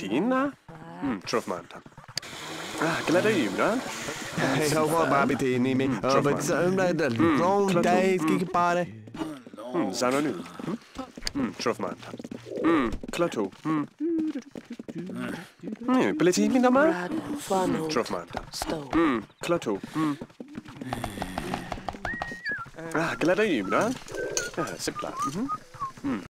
Tina? Hmm, Trofmanta. Ah, glad you, da? Jeg har bare betydning med over the long days gikk bare Hmm, Zanonu. Hmm, hmm, Trofmanta. Hmm, Klato. Hmm. Hmm, Billy Minama? Trofmanta. Hmm, Klato. Hmm. Ah, glad you, man? Ah, Sipla. Hmm.